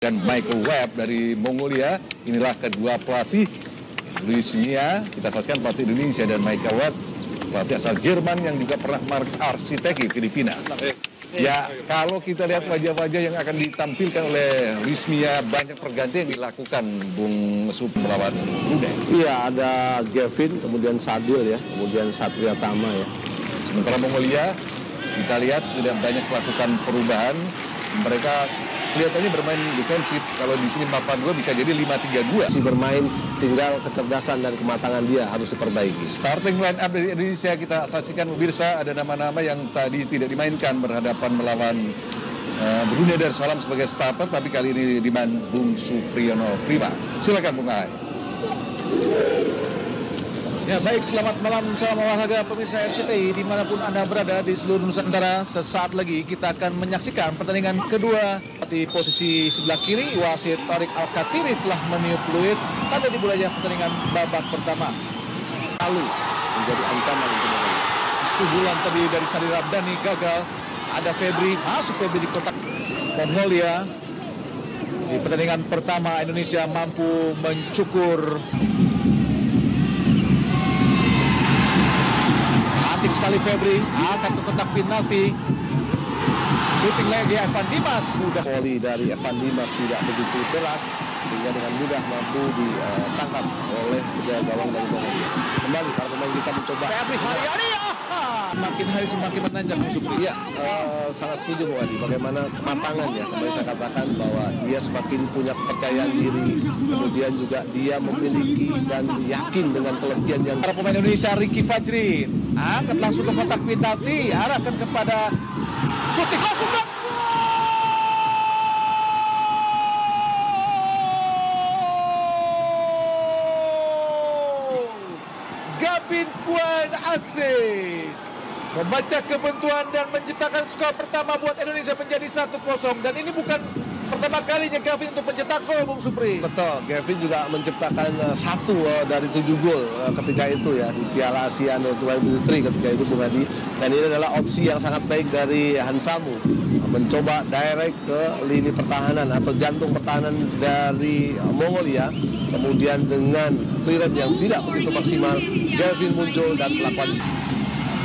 dan Michael Webb dari Mongolia. Inilah kedua pelatih Luis Mia, kita saksikan pelatih Indonesia dan Michael Webb, pelatih asal Jerman yang juga pernah arsitek Filipina. Ya, kalau kita lihat wajah-wajah yang akan ditampilkan oleh Luis Mia, banyak pergantian yang dilakukan Bung Sup melawan Brunei. Iya, ada Gavin, kemudian Sadil ya, kemudian Satria Tama ya. Sementara Mongolia, kita lihat sudah banyak melakukan perubahan. Mereka kelihatannya bermain defensif. Kalau di sini 4-4-2 bisa jadi 5-3-2. Si bermain tinggal kecerdasan dan kematangan dia harus diperbaiki. Starting line up dari Indonesia kita saksikan pemirsa ada nama-nama yang tadi tidak dimainkan berhadapan melawan uh, Brunei Darussalam sebagai starter tapi kali ini dimain Bung Supriyono Prima. Silakan Bung Ai. Ya baik, selamat malam salam olahraga pemirsa RCTI di mana pun Anda berada di seluruh Nusantara. Sesaat lagi kita akan menyaksikan pertandingan kedua di posisi sebelah kiri. Wasit Tarik Al-Katiri telah meniup fluid tanda dimulainya pertandingan babak pertama. Lalu menjadi ancaman untuk Subulan tadi dari Sari Rabdani gagal. Ada Febri, masuk Febri di kotak Mongolia. Di pertandingan pertama Indonesia mampu mencukur cantik sekali Febri. Angkat ke kotak penalti. Shooting lagi Evan Dimas. Mudah. Voli dari Evan Dimas tidak begitu jelas sehingga dengan mudah mampu ditangkap oleh penjaga gawang dari Mongolia. Kembali para pemain kita mencoba. Febri Haryani Makin hari semakin menanjak Supri. Iya, uh, sangat setuju Wadi. Bagaimana kematangannya. Kembali saya katakan bahwa dia semakin punya kepercayaan diri. Kemudian juga dia memiliki dan yakin dengan kelebihan yang... Para pemain Indonesia, Ricky Fajrin. Angkat langsung ke kotak penalti. Arahkan kepada shooting langsung ke Gavin Kwan Atse membaca kebentuan dan menciptakan skor pertama buat Indonesia menjadi 1-0 dan ini bukan pertama kalinya Gavin untuk mencetak gol Bung Supri. Betul, Gavin juga menciptakan uh, satu uh, dari tujuh gol uh, ketika itu ya di Piala Asia Under 23 ketika itu Bung Hadi dan ini adalah opsi yang sangat baik dari Hansamu. Mencoba direct ke lini pertahanan atau jantung pertahanan dari Mongolia. Kemudian dengan clearance yang tidak begitu maksimal Gavin muncul dan melakukan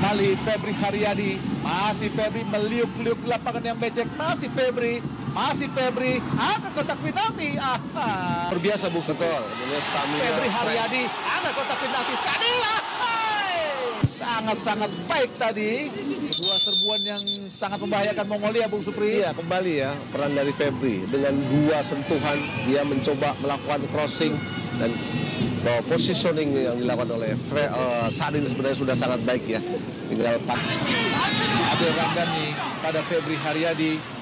Kali Febri Haryadi masih Febri meliuk-liuk lapangan yang becek. Masih Febri masih Febri. Angkat kotak penalti. Ah, ah. biasa Bu Betul. Stamina. Febri Haryadi. Angkat kotak penalti. Sadila sangat-sangat baik tadi. Sebuah serbuan yang sangat membahayakan Mongolia Bung Supri. Iya kembali ya peran dari Febri. Dengan dua sentuhan dia mencoba melakukan crossing dan uh, positioning yang dilakukan oleh Fre, uh, saat ini sebenarnya sudah sangat baik ya. Tinggal pak Adil Ramdhani pada Febri Haryadi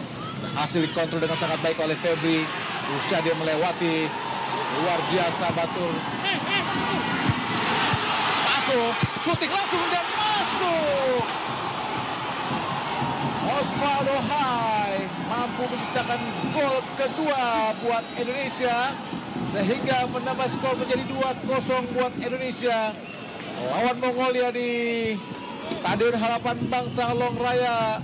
hasil kontrol dengan sangat baik oleh Febri. Usia dia melewati. Luar biasa Batur. Masuk. Shooting langsung dan masuk. Osvaldo Hai mampu menciptakan gol kedua buat Indonesia sehingga menambah skor menjadi 2-0 buat Indonesia. Lawan Mongolia di Stadion Harapan Bangsa Long Raya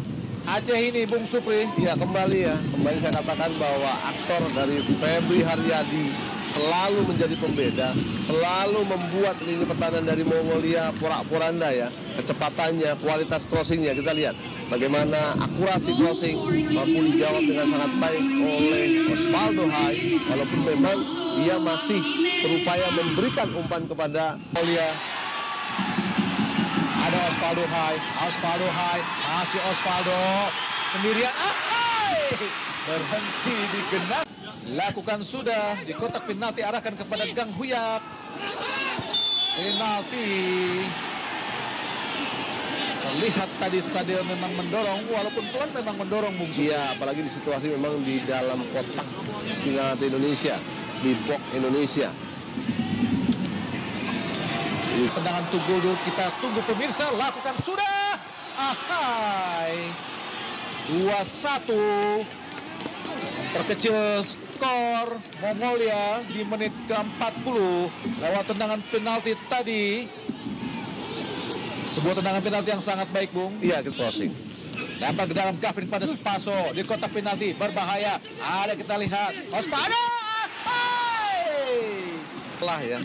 Aceh ini Bung Supri. Ya kembali ya. Kembali saya katakan bahwa aktor dari Febri Haryadi selalu menjadi pembeda selalu membuat lini pertahanan dari Mongolia porak-poranda ya. Kecepatannya kualitas crossingnya. Kita lihat bagaimana akurasi crossing mampu dijawab dengan sangat baik oleh Osvaldo Hai. Walaupun memang dia masih berupaya memberikan umpan kepada Mongolia Osvaldo Hai. Osvaldo Hai. Masih Osvaldo. Sendirian. Ah, berhenti di genap lakukan sudah. Di kotak penalti arahkan kepada Gang Huyak. Penalti. Terlihat tadi Sadil memang mendorong walaupun pelan memang mendorong Bung Iya apalagi di situasi memang di dalam kotak penalti Indonesia di box Indonesia tendangan tunggul dulu. Kita tunggu pemirsa. Lakukan sudah. Ahai. 2-1 perkecil skor Mongolia di menit ke-40 lewat tendangan penalti tadi. Sebuah tendangan penalti yang sangat baik Bung. Iya kita crossing Lempar ke dalam Gavin pada Spaso. Di kotak penalti berbahaya. Ada kita lihat. Ospada. Lah ya,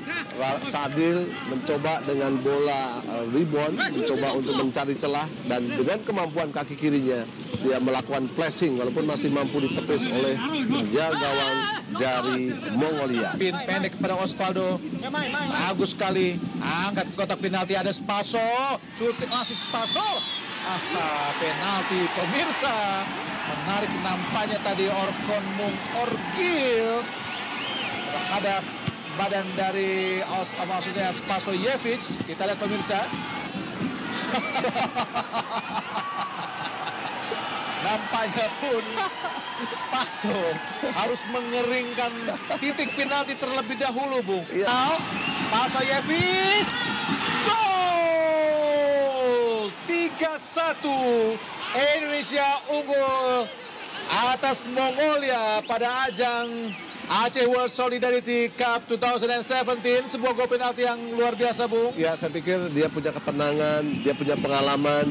Sadil mencoba dengan bola uh, rebound, mencoba untuk mencari celah dan dengan kemampuan kaki kirinya dia melakukan flashing walaupun masih mampu ditepis oleh penjaga gawang dari Mongolia. Pin pendek kepada Osvaldo. Bagus sekali. Angkat ke kotak penalti ada Spaso. Shooting masih Spaso. Aha, penalti pemirsa. Menarik nampaknya tadi Orkon Mung Orgil terhadap badan dari Os, maksudnya Spaso Yevic. Kita lihat pemirsa. Nampaknya pun Spaso harus mengeringkan titik penalti terlebih dahulu, Bung. Iya. Spaso Yevic. Gol! 3-1. Indonesia unggul atas Mongolia pada ajang Aceh World Solidarity Cup 2017 sebuah gol penalti yang luar biasa Bung Ya, saya pikir dia punya ketenangan, dia punya pengalaman,